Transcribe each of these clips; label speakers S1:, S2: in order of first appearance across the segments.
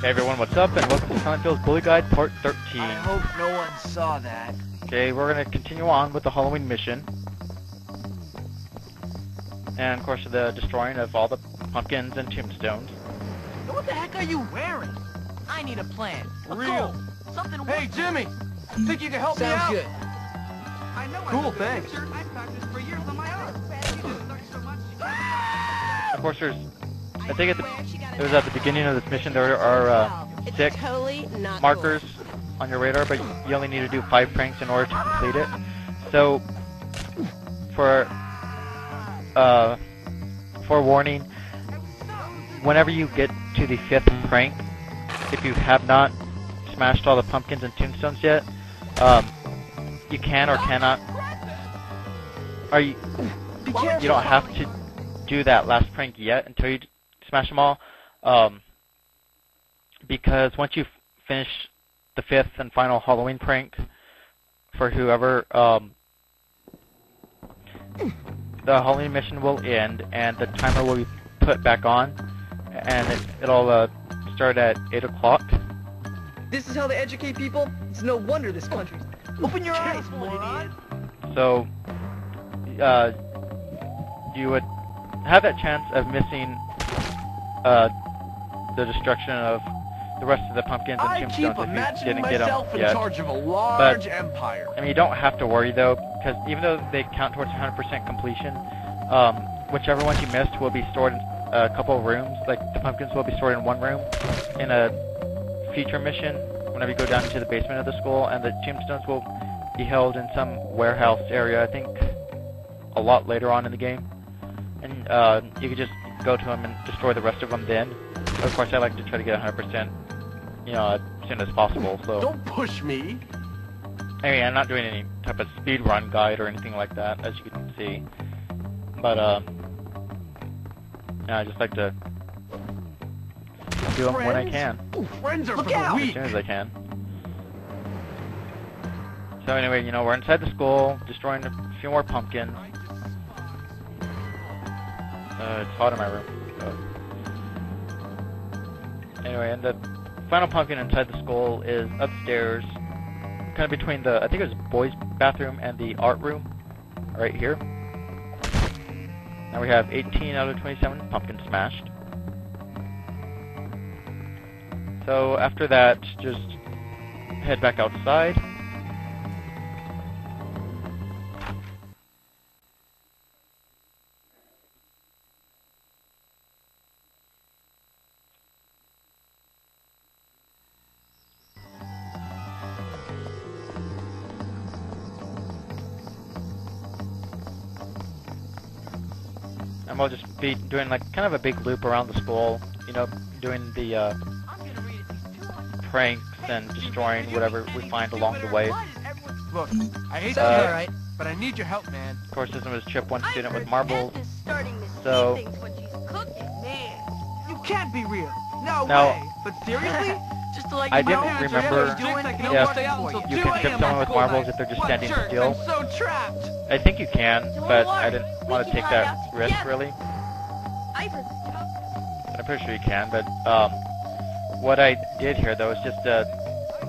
S1: Hey everyone, what's up? And welcome to Silent Phill's Bully Guide Part 13.
S2: I hope no one saw that.
S1: Okay, we're gonna continue on with the Halloween mission. And of course the destroying of all the pumpkins and tombstones.
S2: What the heck are you wearing? I need a plan. A
S3: Real.
S2: goal. Something
S3: Hey,
S2: worth-
S3: Jimmy! Think you can help me
S2: Sounds
S3: out?
S2: good.
S4: I know
S3: Cool,
S4: I
S3: thanks.
S4: Good. I practiced for years on my own. You just learn so much.
S1: Of course there's, I think at the, it was at the beginning of this mission there are uh, six
S5: totally not
S1: markers on your radar, but you only need to do five pranks in order to complete it. So, for uh, forewarning, whenever you get to the fifth prank, if you have not smashed all the pumpkins and tombstones yet, um, you can or cannot. Are you? You don't have to do that last prank yet until you smash them all, um, because once you f- finish the fifth and final Halloween prank for whoever, um, the Halloween mission will end and the timer will be put back on, and it, it'll uh, start at eight o'clock.
S6: This is how they educate people? It's no wonder this country's... Open your eyes, moron!
S1: So, uh, you would have that chance of missing uh, the destruction of the rest of the pumpkins and
S3: I
S1: tombstones if you didn't get them
S3: in
S1: yet.
S3: charge of a large empire.
S1: I mean, you don't have to worry though, because even though they count towards 100% completion, um, whichever ones you missed will be stored in a couple of rooms. Like the pumpkins will be stored in one room in a future mission. Whenever you go down into the basement of the school, and the tombstones will be held in some warehouse area. I think a lot later on in the game, and uh, you could just go to them and destroy the rest of them. Then, of course, I like to try to get 100%, you know, as soon as possible. So.
S3: Don't push me.
S1: I mean, I'm not doing any type of speed run guide or anything like that, as you can see. But, uh, yeah, I just like to do them when I can,
S3: Friends are
S2: Look
S3: for the
S2: out.
S1: as soon as I can. So anyway, you know, we're inside the school, destroying a few more pumpkins. Uh, it's hot in my room. Anyway, and the final pumpkin inside the skull is upstairs, kind of between the, I think it was boys' bathroom and the art room, right here. Now we have 18 out of 27 pumpkins smashed. So after that, just head back outside. And we'll just be doing like kind of a big loop around the school, you know, doing the uh,
S2: I'm gonna read it. These two months.
S1: pranks and destroying whatever we find along the way.
S2: Why does everyone-
S3: Look, I hate
S6: Sounds
S1: Uh,
S3: to,
S6: alright.
S3: but I need your help, man.
S1: Of course, this one was Chip, one student with marbles.
S5: Beth is starting to see
S1: So-
S5: things when she's cooking.
S4: Man, you can't be real. No
S1: Now-
S4: way. But seriously?
S2: Just to let
S1: I
S2: know.
S1: didn't remember
S4: doing things I
S1: if
S4: only stay out until
S1: you can trip someone with marbles if they're just standing still.
S4: I'm so trapped.
S1: I think you can, but I didn't want to take that risk really. I'm pretty sure you can, but um, what I did here though is just uh,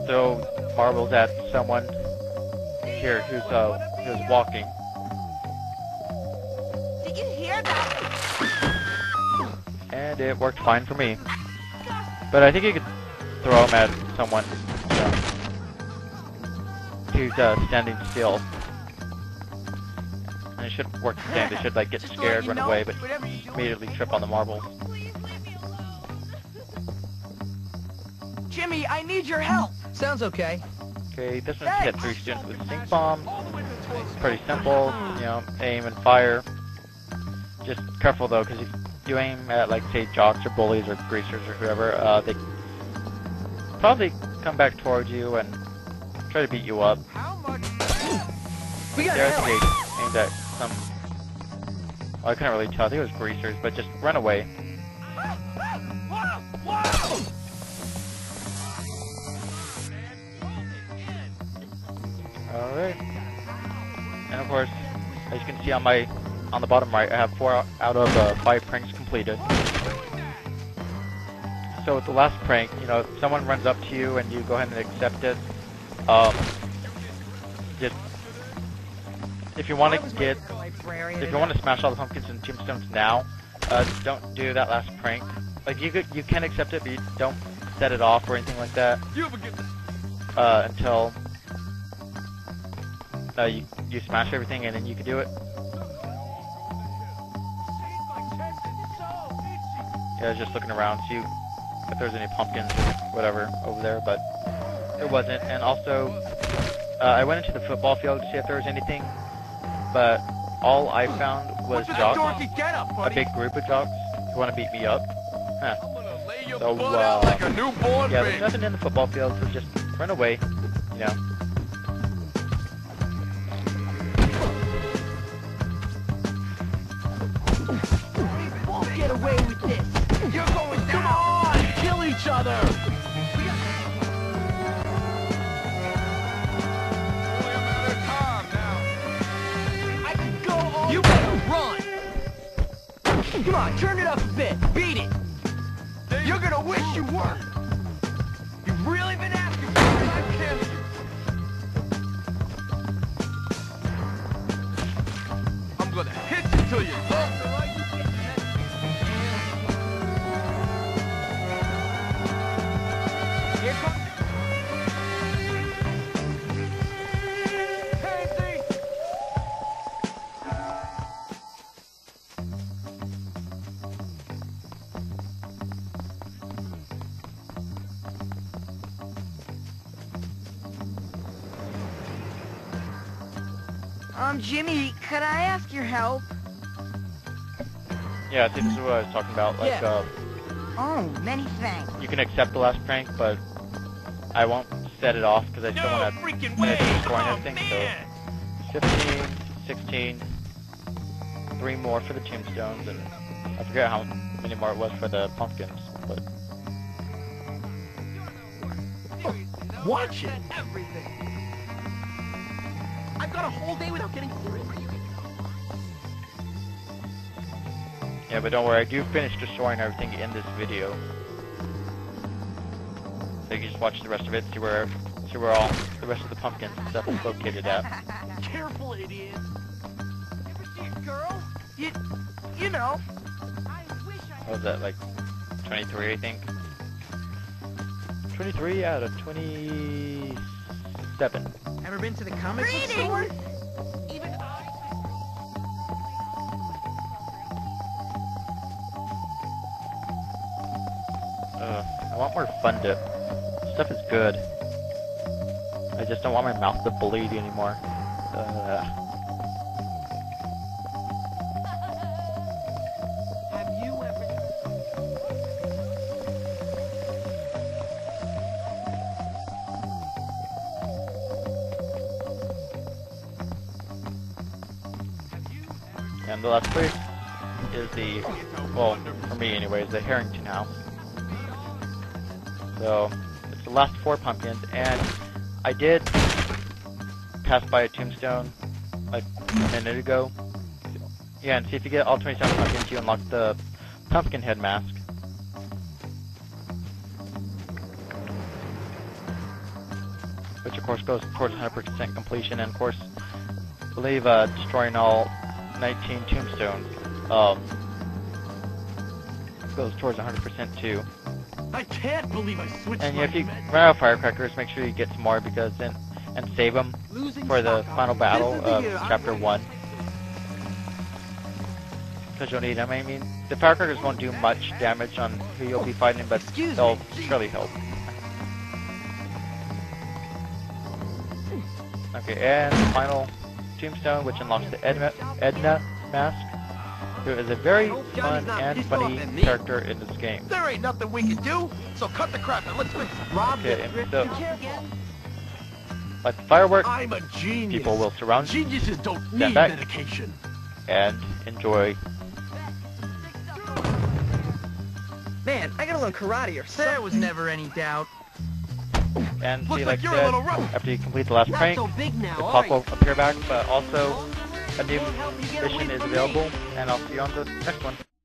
S1: throw marbles at someone here who's uh who's walking.
S5: Did you hear that?
S1: and it worked fine for me. But I think you could throw them at someone you who's uh, standing still. And it should work the same. They should like get
S2: Just
S1: scared, run
S2: know,
S1: away, but
S2: whatever
S1: immediately trip on the marbles.
S5: Please leave me alone.
S2: Jimmy, I need your help.
S6: Sounds okay.
S1: Okay, this one's hit three students with stink bombs. It's pretty simple, you know, aim and fire. Just careful though, because if you aim at like say jocks or bullies or greasers or whoever, uh, they probably come back towards you and try to beat you up.
S4: How much?
S6: We got
S1: There, I
S6: help!
S1: think they aimed at some. Well, I couldn't really tell. I think it was greasers, but just run away.
S4: Whoa! Whoa!
S1: Alright. And of course, as you can see on my on the bottom right, I have four out of uh, five pranks completed. So with the last prank, you know, if someone runs up to you and you go ahead and accept it, um, just if you want to get, if you want to smash all the pumpkins and tombstones now, uh, don't do that last prank. Like you could, you can accept it, but you don't set it off or anything like that
S3: You ever get
S1: uh, until uh, you you smash everything and then you can do it. Yeah, I was just looking around, see if there's any pumpkins or whatever over there, but there wasn't. And also, uh, I went into the football field to see if there was anything, but all I found was
S3: What's with that
S1: jocks,
S3: dorky
S1: a big group of jocks who want to beat me up. Huh.
S3: I'm gonna lay your
S1: So, uh,
S3: like a newborn
S1: Yeah, there's nothing in the football field, so just run away, you know.
S3: Come on,
S2: turn it up a bit.
S5: Um, Jimmy, could I ask your help?
S1: Yeah, I think this is what I was talking about. Like,
S2: Yeah.
S1: uh,
S5: Oh, many thanks.
S1: you can accept the last prank, but I won't set it off because I still
S3: No
S1: want to
S3: freaking
S1: finish
S3: way!
S1: destroying
S3: Oh,
S1: everything.
S3: man!
S1: So, 15, 16, three more for the tombstones, and I forget how many more it was for the pumpkins. But
S3: Watch it.
S2: Everything. I've got a whole day without getting through.
S1: yeah, but don't worry, I do finish destroying everything in this video. So you can just watch the rest of it, see where see where all the rest of the pumpkins and stuff is located at.
S2: Careful, idiot. You ever see a girl? You, you know. I wish I
S1: What was that, like 23, I think? 23 out of 27.
S2: Ever been to the comic book store?
S5: Even I.
S1: Uh, I want more fun dip. Stuff is good. I just don't want my mouth to bleed anymore. Uh, and the last place is the, well, for me anyways, the Harrington House. So, it's the last four pumpkins, and I did pass by a tombstone like a minute ago. Yeah, and see if you get all 27 pumpkins, you unlock the pumpkin head mask. Which of course goes towards 100% completion, and of course, I believe uh, destroying all 19 tombstones um, goes towards 100% too.
S3: I can't believe I switched
S1: And if you run out of firecrackers, make sure you get some more because then and save them
S2: Losing
S1: for the final battle of
S2: year
S1: chapter one. Because you'll need them. I mean, the firecrackers won't do much damage on who you'll be fighting, but
S2: Excuse
S1: they'll
S2: me.
S1: surely help. Okay, and final tombstone, which unlocks the Edna, Edna mask, who is a very fun and funny
S2: off at me.
S1: character in this game.
S3: There ain't nothing we can do, so cut the crap and let's fix it.
S2: Rob
S1: Okay,
S2: the
S1: and so-
S2: store.
S1: Like the fireworks,
S3: I'm a genius.
S1: people will surround you
S3: Geniuses don't
S1: Stand
S3: need
S1: back.
S3: medication.
S1: and enjoy.
S6: Man, I gotta learn karate or something.
S2: There was never any doubt.
S1: And
S3: Looks
S1: see,
S3: like
S1: like
S3: you're
S1: I
S3: a
S1: said,
S3: little rough.
S1: after you complete the last
S2: Not
S1: prank,
S2: so now,
S1: the clock will appear back, but also a new
S2: Won't help you get away
S1: mission is available,
S2: me.
S1: and I'll see you on the next one.